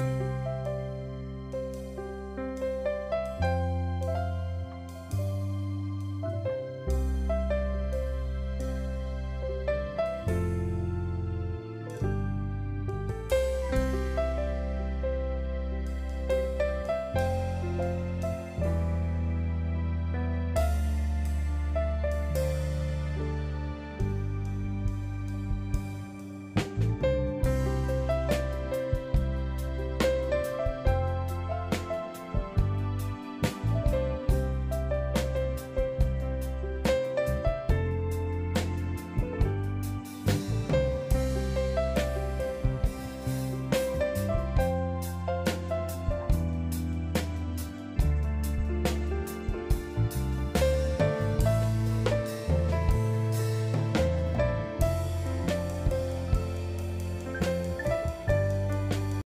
Bye.